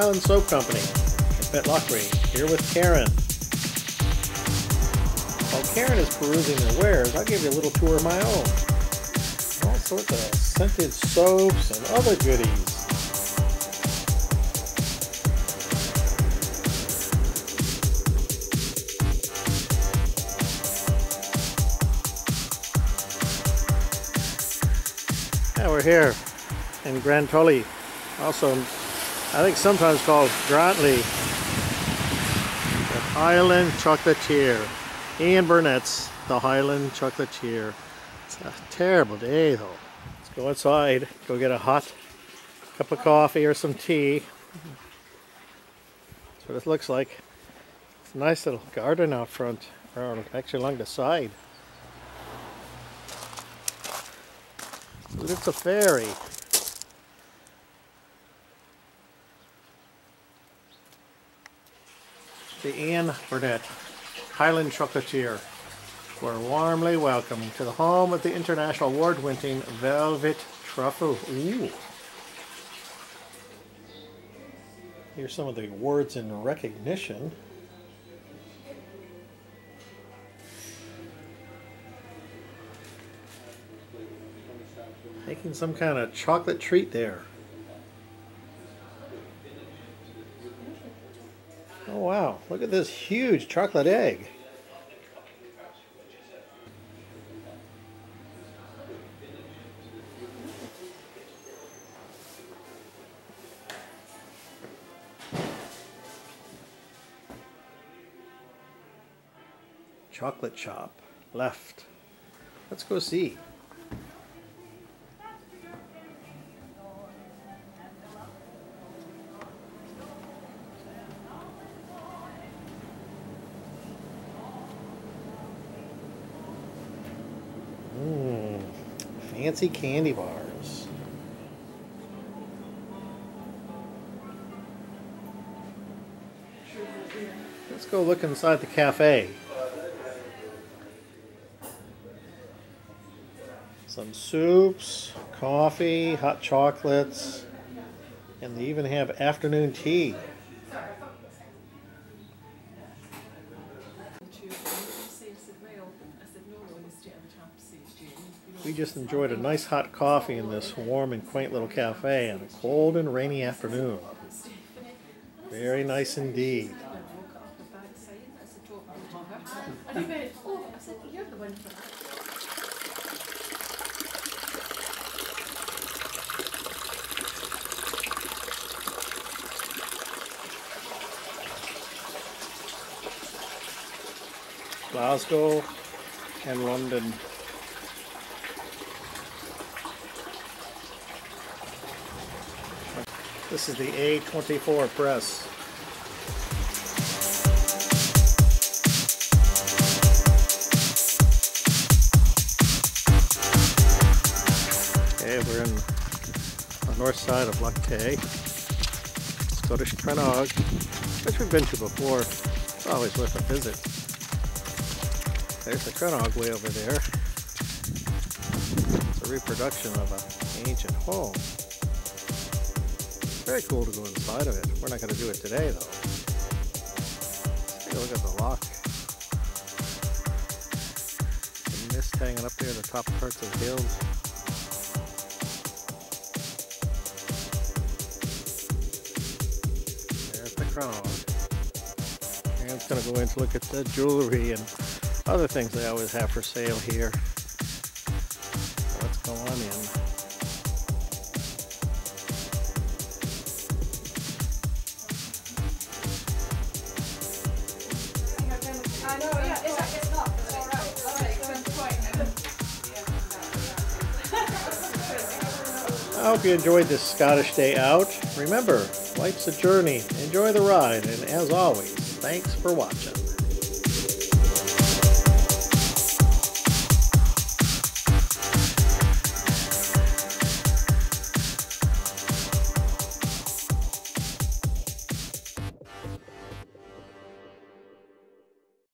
Highland Soap Company in Pitlochry, here with Karen. While Karen is perusing their wares, I'll give you a little tour of my own. All sorts of scented soaps and other goodies. Yeah, we're here in Grandtully, also I think sometimes called Grantley. The Highland Chocolatier. Ian Burnett's The Highland Chocolatier. It's a terrible day though. Let's go outside, go get a hot cup of coffee or some tea. That's what it looks like. It's a nice little garden out front, or actually along the side. It's a ferry. The Ian Burnett Highland Chocolatier were warmly welcome to the home of the international award-winning Velvet Truffle. Ooh. Here's some of the awards in recognition. Making some kind of chocolate treat there. Wow, look at this huge chocolate egg. Chocolate shop, left. Let's go see. Fancy candy bars. Let's go look inside the cafe. Some soups, coffee, hot chocolates, and they even have afternoon tea. We just enjoyed a nice hot coffee in this warm and quaint little cafe on a cold and rainy afternoon. Very nice indeed. Glasgow and London. This is the A24 press. Okay, we're in the north side of Loch Tay, Scottish Crannog, which we've been to before. It's always worth a visit. There's the Crannog way over there. It's a reproduction of an ancient home. Very cool to go inside of it. We're not going to do it today though. Let's take a look at the loch. The mist hanging up there in the top parts of the hills. There's the crown. And it's going to go in to look at the jewelry and other things they always have for sale here. Let's go on in. I hope you enjoyed this Scottish day out. Remember, life's a journey. Enjoy the ride, and as always, thanks for watching.